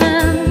恨